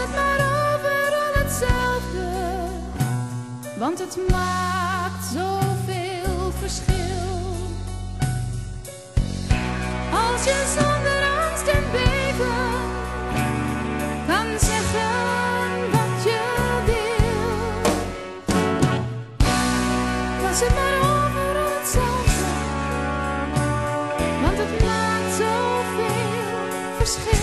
het maar overal hetzelfde, want het maakt zoveel verschil. Als je zonder angst en beven kan zeggen wat je wil. Was het maar overal hetzelfde, want het maakt zoveel verschil.